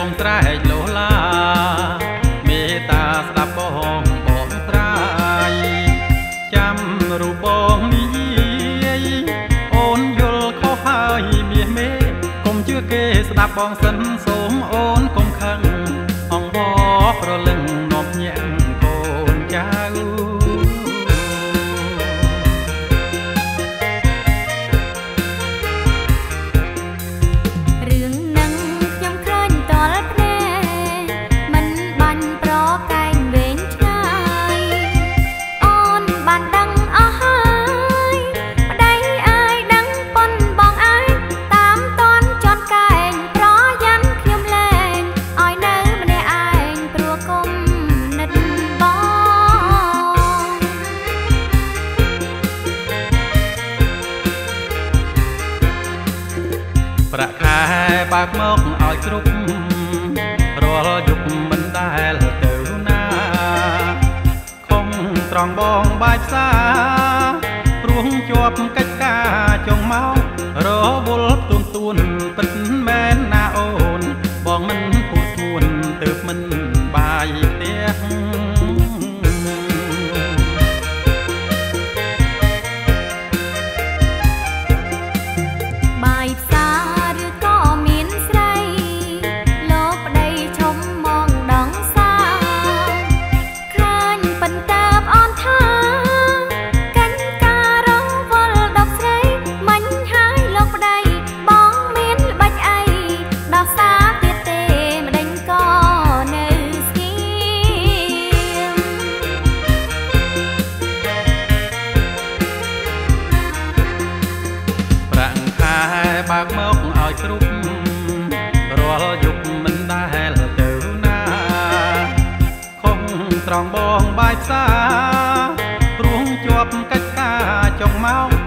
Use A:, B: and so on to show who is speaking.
A: កុំត្រែកលោឡាមេត្តាស្ដាប់បងបងត្រាយចាំរូបបងនិយាយអូនយល់ខុសហើយមាសមេកុំជឿគេស្ដាប់បងសិនសូមអូនកុំខឹងអងបប្រលឹង បើកមកឲ្យគ្រប់រាល់យុគមិនដែលទៅណាខំត្រង់បងបាយផ្សាព្រោះជាប់កិច្ចការចុងមករវល់ទួនទួនពិត បើកមកឲ្យគ្រប់រាល់យប់មិនដែលទៅណាខំត្រង់បងបាយផ្សារព្រោះជាប់កិច្ចការចង់មក